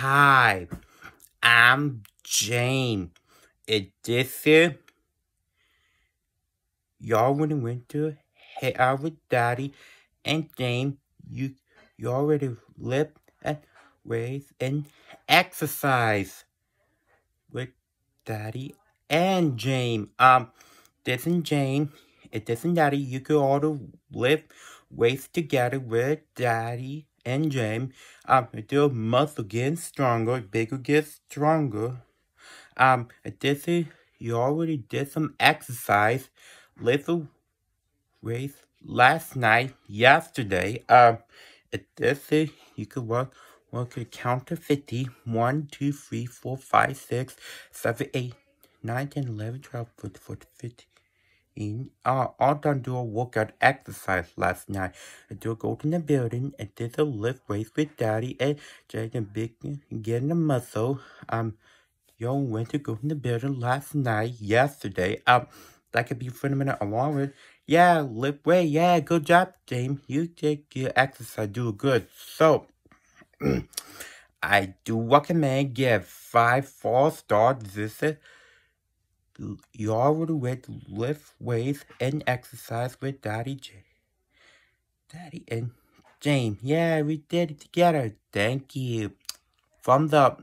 Hi, I'm Jane. It this year, y'all I went to hang out with Daddy and Jane, you you already live and raise and exercise with Daddy and Jane. Um, this and Jane, it this and Daddy, you could all live race together with Daddy and Jane. Um, until muscle getting stronger, bigger gets stronger. Um, this is, you already did some exercise, little race last night, yesterday. Um, this is, you could work, work to count to 50. 1, 2, 3, 4, 5, 6, 7, 8, 9, 10, 11, 12, 13, 14, 15 in uh, all done do a workout exercise last night. I do go to the building and did a lift weights with daddy and Jaden big getting the muscle. Um yo went to go to the building last night, yesterday. Um that could be for a minute along with yeah, lift weight, yeah, good job, James. You take your exercise, do good. So I do recommend give five four stars. This is you already went lift weights and exercise with Daddy J. Daddy and James. Yeah, we did it together. Thank you. Thumbs up.